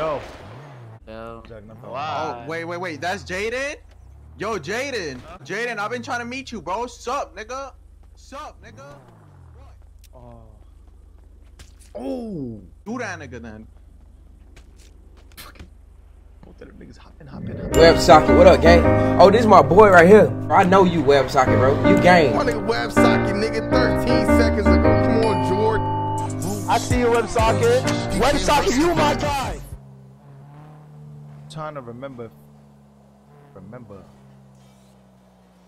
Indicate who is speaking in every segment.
Speaker 1: Yo.
Speaker 2: Yo. Wow.
Speaker 3: Oh, wait, wait, wait. That's Jaden? Yo, Jaden. Jaden, I've been trying to meet you, bro. Sup, nigga? Sup, nigga?
Speaker 1: Oh.
Speaker 3: Oh. Do that nigga then.
Speaker 4: WebSocket, what up, gang? Oh, this is my boy right here. I know you, WebSocket, bro. You gang.
Speaker 5: My nigga WebSocket, nigga, 13 seconds ago. Come on, George.
Speaker 6: I see you, WebSocket. WebSocket, you my guy.
Speaker 1: Trying to remember. Remember.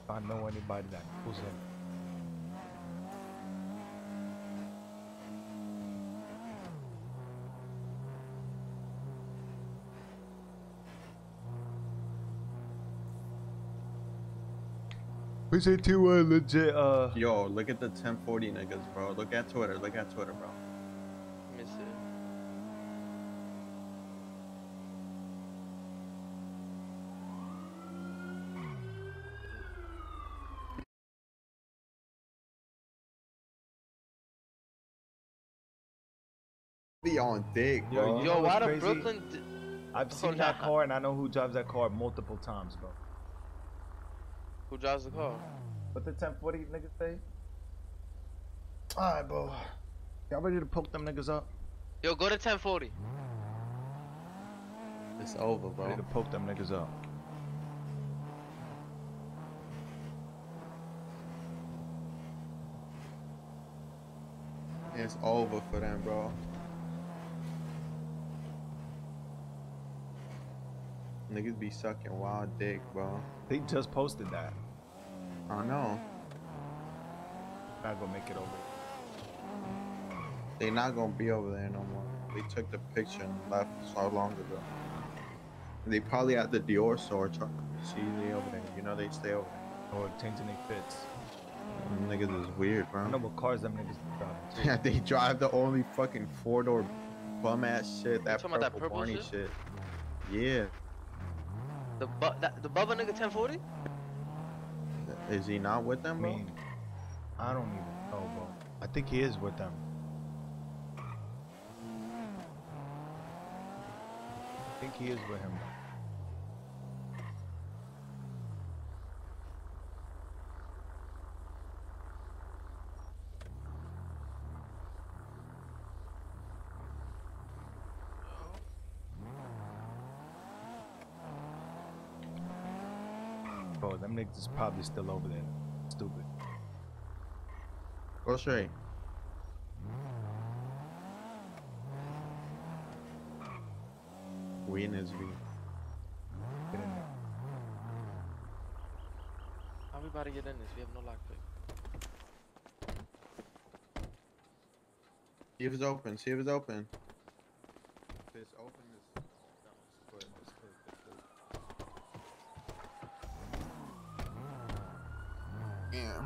Speaker 1: If I know anybody that goes in. Appreciate you, uh, legit, uh.
Speaker 3: Yo, look at the 1040 niggas, bro. Look at Twitter. Look at Twitter, bro.
Speaker 2: Let me see.
Speaker 3: Be on dick, bro.
Speaker 1: you
Speaker 2: Yo,
Speaker 1: know
Speaker 2: why
Speaker 1: what's
Speaker 2: the
Speaker 1: crazy?
Speaker 2: Brooklyn? D-
Speaker 1: I've oh, seen
Speaker 2: Hold
Speaker 1: that
Speaker 2: on.
Speaker 1: car and I know who drives that car multiple times, bro.
Speaker 2: Who drives the car?
Speaker 1: What the 1040 niggas say? Alright, bro. Y'all ready to poke them niggas up?
Speaker 2: Yo, go to 1040.
Speaker 3: It's over, bro.
Speaker 1: Ready to poke them niggas up.
Speaker 3: It's over for them, bro. Niggas be sucking wild dick, bro.
Speaker 1: They just posted that.
Speaker 3: I know.
Speaker 1: Not gonna make it over.
Speaker 3: They not gonna be over there no more. They took the picture and left so long ago. They probably at the Dior store. Try- see they over there. You know they stay over there.
Speaker 1: Or changing their fits.
Speaker 3: Them niggas is weird, bro.
Speaker 1: I don't know what cars them niggas be driving.
Speaker 3: Yeah, they drive the only fucking four door bum ass shit. That
Speaker 2: talking about that
Speaker 3: purple
Speaker 2: purple
Speaker 3: Barney
Speaker 2: shit?
Speaker 3: shit. Yeah.
Speaker 2: The bu- that, the Bubba nigga 1040?
Speaker 3: Is he not with them, bro?
Speaker 1: mean, I don't even know, bro. I think he is with them. I think he is with him. Bro, them niggas is probably still over there. Stupid.
Speaker 3: Go straight. We in his V.
Speaker 1: Get in there.
Speaker 2: How we about to get in this? We have no lockpick.
Speaker 3: See if it's open. See if it's open. If it's open, it's, no, it's clear. It's clear. It's clear. Yeah.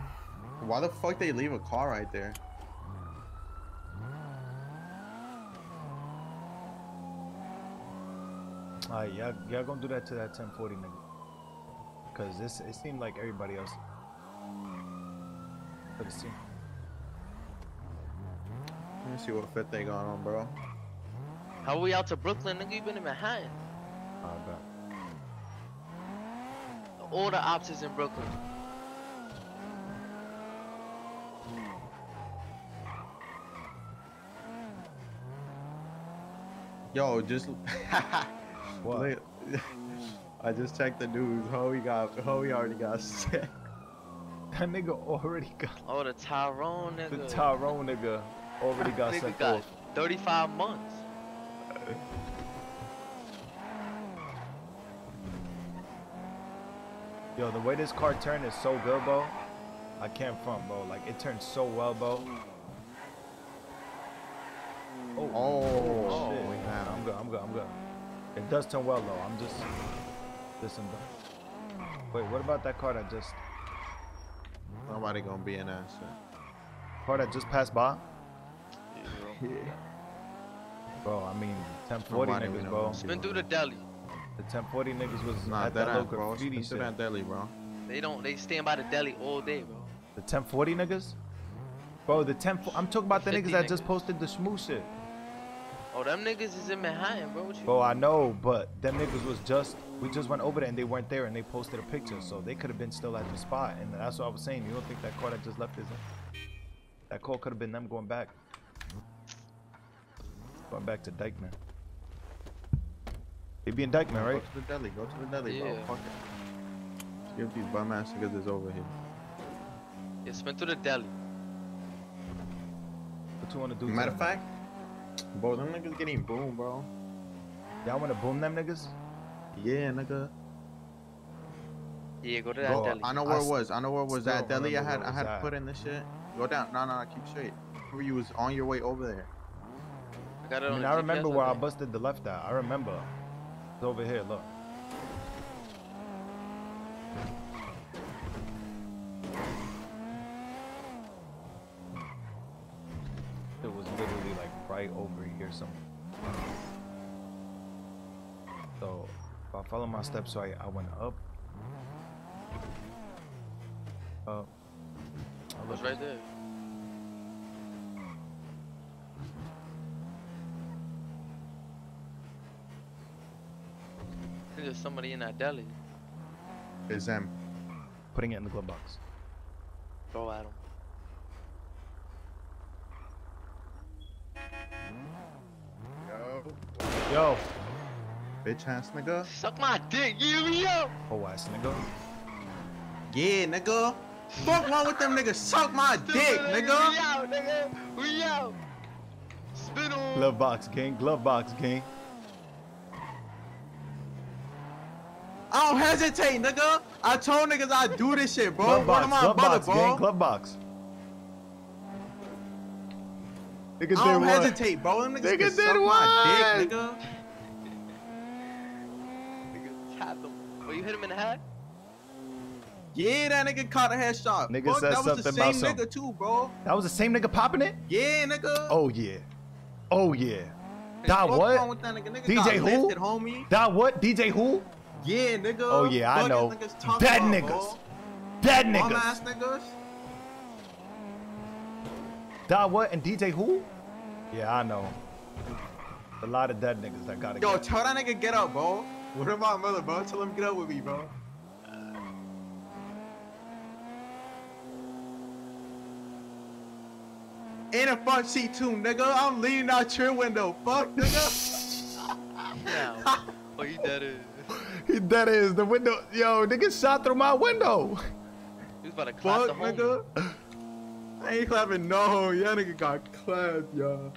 Speaker 3: Why the fuck they leave a car right there?
Speaker 1: Alright, y'all, y'all gonna do that to that 1040 nigga. Cause this, it seemed like everybody else. But it seemed.
Speaker 3: Let me see what fit they got on, bro.
Speaker 2: How we out to Brooklyn, nigga? You been in Manhattan.
Speaker 1: I bet.
Speaker 2: All the ops is in Brooklyn.
Speaker 3: Yo, just.
Speaker 1: What?
Speaker 3: I just checked the news. Hoey got. Hoey already got sick.
Speaker 1: That nigga already got.
Speaker 2: Oh, the Tyrone
Speaker 1: The
Speaker 2: nigga.
Speaker 1: Tyrone nigga already got
Speaker 2: nigga
Speaker 1: sent
Speaker 2: got
Speaker 1: off.
Speaker 2: 35 months.
Speaker 1: Yo, the way this car turned is so good, bro. I can't front, bro. Like, it turned so well, bro. Oh,
Speaker 3: Oh,
Speaker 1: shit.
Speaker 3: we had
Speaker 1: I'm good, I'm good, I'm good. It does turn well, though. I'm just. Listen, bro. Wait, what about that car that just.
Speaker 3: Nobody gonna be in that shit.
Speaker 1: Car that just passed by? Yeah. Bro, I mean, 1040
Speaker 3: Nobody
Speaker 1: niggas, bro.
Speaker 3: gonna
Speaker 2: Spin through the deli.
Speaker 1: The 1040 niggas was
Speaker 3: Nah,
Speaker 1: at
Speaker 3: that
Speaker 1: that
Speaker 3: ass,
Speaker 1: little
Speaker 3: bro.
Speaker 1: graffiti
Speaker 3: Spin
Speaker 1: shit.
Speaker 3: that deli, bro.
Speaker 2: They don't. They stand by the deli all day, bro.
Speaker 1: The 1040 niggas? Bro, the 10. I'm talking about the
Speaker 2: 50
Speaker 1: niggas that just posted the smooth shit.
Speaker 2: Oh, them niggas is in Manhattan, bro. What you?
Speaker 1: Bro, I know, but them niggas was just we just went over there and they weren't there and they posted a picture, so they could have been still at the spot. And that's what I was saying. You don't think that car that just left is that car could have been them going back, going back to Dyckman. They be in
Speaker 3: Dyckman,
Speaker 1: right?
Speaker 3: Go to the deli. Go to the deli, bro.
Speaker 2: Yeah.
Speaker 3: Fuck it. See if these bum ass niggas is over here.
Speaker 2: Yeah, spin through the deli.
Speaker 1: What you want to do?
Speaker 3: Matter of fact, bro, them niggas getting boom, bro.
Speaker 1: y'all want to boom them niggas?
Speaker 3: Yeah, nigga.
Speaker 2: Yeah, go to that
Speaker 1: Bro,
Speaker 2: deli.
Speaker 3: I know
Speaker 1: I
Speaker 3: where it was. I know where it was
Speaker 1: still
Speaker 3: at deli. I had I had to put in this shit. Go down. No, no, no. Keep straight. Remember you was on your way over there.
Speaker 2: I got it
Speaker 1: I mean,
Speaker 2: the
Speaker 1: I remember
Speaker 2: GPS,
Speaker 1: where I busted the left at. I remember. It's over here. Look. Here somewhere. So if I follow my steps so I went up. Up. I
Speaker 2: was
Speaker 1: looked-
Speaker 2: right there. There's somebody in that deli.
Speaker 3: It's them.
Speaker 1: Putting it in the glove box.
Speaker 2: Go at him.
Speaker 3: Yo.
Speaker 1: Yo,
Speaker 3: Bitch ass nigga.
Speaker 2: Suck my dick, you yo.
Speaker 1: oh ass nigga.
Speaker 3: Yeah, nigga. Fuck wrong with them niggas. Suck my dick,
Speaker 2: We
Speaker 3: nigga.
Speaker 2: out, nigga. We out. Spin on.
Speaker 1: Glove box gang, glove box gang.
Speaker 3: I don't hesitate, nigga. I told niggas I do this shit, bro.
Speaker 1: glove
Speaker 3: One of
Speaker 1: box,
Speaker 3: my
Speaker 1: glove
Speaker 3: brother,
Speaker 1: box
Speaker 3: bro.
Speaker 1: gang, glove box. Niggas
Speaker 3: I don't
Speaker 1: did what?
Speaker 3: hesitate, bro. Them niggas
Speaker 1: Nigga
Speaker 3: can
Speaker 1: did
Speaker 3: suck my dick, nigga.
Speaker 2: Nigga, tap him. Oh, you hit him in the head?
Speaker 3: Yeah, that nigga caught a headshot.
Speaker 1: Nigga
Speaker 3: Fuck,
Speaker 1: said
Speaker 3: that was the
Speaker 1: something about
Speaker 3: same
Speaker 1: some-
Speaker 3: nigga too, bro.
Speaker 1: That was the same nigga popping it?
Speaker 3: Yeah, nigga.
Speaker 1: Oh yeah. Oh yeah.
Speaker 3: Hey,
Speaker 1: That what?
Speaker 3: that nigga? Nigga
Speaker 1: DJ who?
Speaker 3: lifted, homie.
Speaker 1: That what? DJ who?
Speaker 3: Yeah, nigga.
Speaker 1: Oh yeah, I
Speaker 3: Fuck
Speaker 1: know.
Speaker 3: is niggas talking
Speaker 1: Dead
Speaker 3: about,
Speaker 1: niggas.
Speaker 3: bro?
Speaker 1: Dead niggas.
Speaker 3: niggas.
Speaker 1: That what? And DJ who? Yeah, I know. A lot of dead niggas that gotta
Speaker 3: Yo,
Speaker 1: get.
Speaker 3: tell that nigga get up, bro. What about mother, bro? Tell him get up with me, bro. In a front seat too, nigga. I'm leaning out your window. Fuck, nigga.
Speaker 2: Yeah. oh, he dead is.
Speaker 1: That is the window. Yo, nigga shot through my window.
Speaker 2: He's about to clap the
Speaker 3: Fuck,
Speaker 2: home.
Speaker 3: nigga. I ain't clapping no. Y'all nigga got clapped, y'all.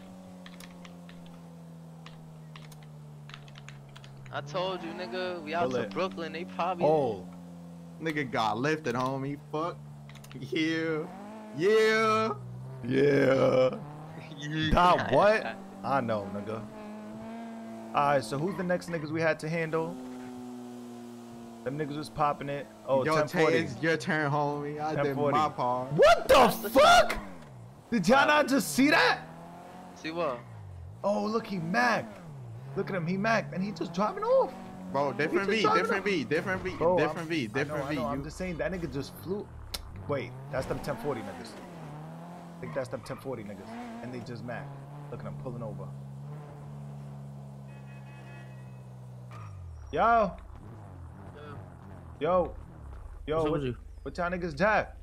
Speaker 2: I told you, nigga. We out
Speaker 1: Pull
Speaker 2: to. Brooklyn. They probably.
Speaker 1: Oh,
Speaker 3: Nigga got lifted, homie. Fuck. Yeah. Yeah.
Speaker 1: yeah.
Speaker 2: Yeah.
Speaker 1: That what? I know, nigga. Alright, so who's the next niggas we had to handle? Them niggas was popping it. Oh,
Speaker 3: Yo, Tay,
Speaker 1: 1040.
Speaker 3: it's your turn, homie. I did my part.
Speaker 1: What the fuck? Did y'all not just see that?
Speaker 2: See what?
Speaker 1: Oh, look, he Mac. Look at him, he Mac, and he just driving off.
Speaker 3: Bro, different
Speaker 1: just
Speaker 3: V, different
Speaker 1: up.
Speaker 3: V, different V,
Speaker 1: Bro,
Speaker 3: different
Speaker 1: I'm-
Speaker 3: V,
Speaker 1: I know,
Speaker 3: different
Speaker 1: I
Speaker 3: V.
Speaker 1: know, I'm just saying that nigga just flew. Wait, that's them 1040 niggas. I think that's them 1040 niggas, and they just Mac. Look at them pulling over. Yo. Yo. Yo,
Speaker 7: What's up
Speaker 1: what,
Speaker 7: with you?
Speaker 1: what y'all niggas jack?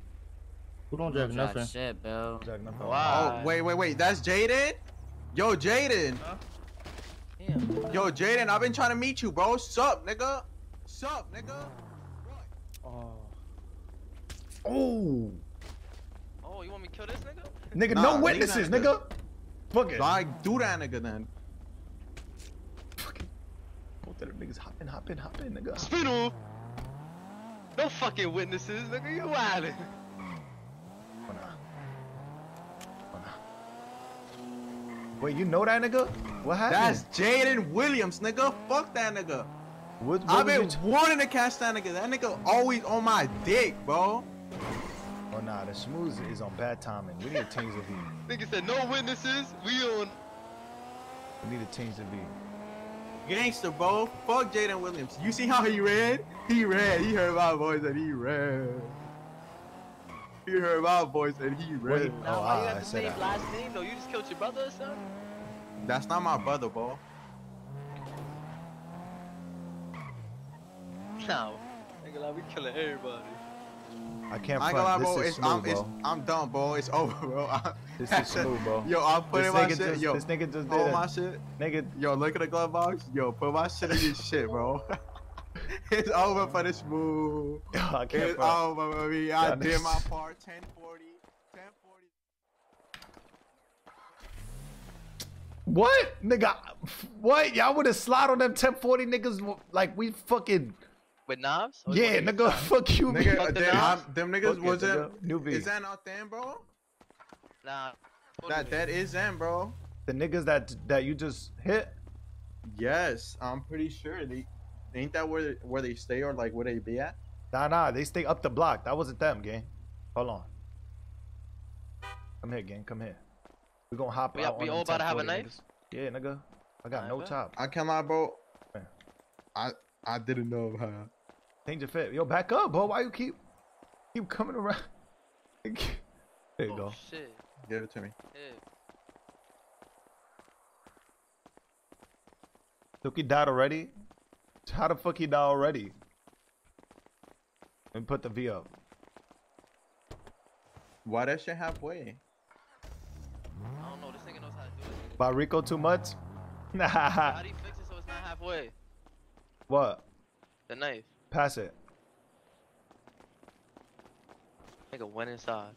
Speaker 7: Who don't jack
Speaker 8: Jack
Speaker 7: nothing?
Speaker 8: shit, bro.
Speaker 1: Jack nothing.
Speaker 2: Oh, wow.
Speaker 3: Oh, wait, wait, wait. That's Jaden? Yo, Jaden.
Speaker 2: Damn.
Speaker 3: Yo, Jaden, I've been trying to meet you, bro. Sup, nigga? Sup, nigga?
Speaker 7: Oh.
Speaker 1: Oh.
Speaker 2: Oh, you want me to kill this nigga?
Speaker 1: Nigga,
Speaker 3: Nah,
Speaker 1: no witnesses,
Speaker 3: that
Speaker 1: nigga. Fuck it.
Speaker 3: Like, do that nigga then.
Speaker 1: Fucking. Both of them niggas hop in, hop in, hop in, nigga.
Speaker 2: Spin off. No fucking witnesses, nigga. You wildin'.
Speaker 1: Oh, nah. Oh, nah. Wait, you know that nigga? What happened?
Speaker 3: That's Jaden Williams, nigga. Fuck that nigga.
Speaker 1: what, what
Speaker 3: I've been
Speaker 1: you t-
Speaker 3: wanting to catch that nigga. That nigga always on my dick, bro.
Speaker 1: Oh nah, the schmooze is on bad timing. We need to change the V.
Speaker 2: Nigga said no witnesses. We on.
Speaker 1: We need to change the V.
Speaker 3: Gangster, bro. Fuck Jaden Williams. You see how he ran? He ran. He heard my voice and he ran. He heard my voice and he ran.
Speaker 1: Wait.
Speaker 2: Nah,
Speaker 1: Oh,
Speaker 2: why you
Speaker 1: oh, have
Speaker 2: got
Speaker 1: I
Speaker 2: the
Speaker 1: said
Speaker 2: same
Speaker 1: that.
Speaker 2: last name though? You just killed your brother or something?
Speaker 3: That's not my brother, bro.
Speaker 2: No. Nigga, like we killing everybody.
Speaker 1: I can't
Speaker 3: I lie,
Speaker 1: This is
Speaker 3: I'm, Shmu,
Speaker 1: bro.
Speaker 3: I'm done, bro. It's over, bro. I-
Speaker 1: This is Shmu, bro.
Speaker 3: Yo, I'm putting
Speaker 1: This
Speaker 3: my shit.
Speaker 1: just,
Speaker 3: yo,
Speaker 1: this nigga just did
Speaker 3: my shit.
Speaker 1: Nigga,
Speaker 3: Yo, look at the glove box. Yo, put my shit in your shit, bro. it's over for this move.
Speaker 1: I can't
Speaker 3: It's
Speaker 1: front.
Speaker 3: over me. I did my part. 1040. 1040.
Speaker 1: What? Nigga, what? Y'all would have slid on them 1040 niggas like we fucking.
Speaker 2: With knobs? Or
Speaker 1: Yeah,
Speaker 2: what you
Speaker 1: nigga, fuck you,
Speaker 3: Nigga,
Speaker 2: Fuck the
Speaker 3: they-
Speaker 2: knobs?
Speaker 3: Them niggas
Speaker 1: it,
Speaker 3: wasn't.
Speaker 1: nigga. New
Speaker 3: Is that not them, bro?
Speaker 2: Nah.
Speaker 3: That that is them, bro.
Speaker 1: The niggas that that you just hit.
Speaker 3: Yes, I'm pretty sure they. Ain't that where where they stay or like where they be at?
Speaker 1: Nah, nah, they stay up the block. That wasn't them, gang. Hold on. Come here, gang. Come here. We gonna hop
Speaker 2: We
Speaker 1: out.
Speaker 2: we all about to have a
Speaker 1: 1040
Speaker 2: knife?
Speaker 1: niggas. Yeah, nigga. I got
Speaker 2: Alright,
Speaker 1: no
Speaker 2: bet.
Speaker 1: chop.
Speaker 3: I can't bro.
Speaker 1: Yeah.
Speaker 3: I I didn't know about. It.
Speaker 1: Change your fit. Yo, back up, bro. Why you keep keep coming around? there you
Speaker 2: Oh,
Speaker 1: go.
Speaker 2: shit.
Speaker 3: Give it to me.
Speaker 2: Yeah.
Speaker 1: Took he died already? How the fuck he died already? And put the V up.
Speaker 3: Why that shit halfway?
Speaker 2: I don't know. This nigga knows how to do it.
Speaker 1: By Rico too much? Nah.
Speaker 2: How do you fix it so it's not halfway?
Speaker 1: what?
Speaker 2: The knife.
Speaker 1: Pass it.
Speaker 2: Nigga went inside.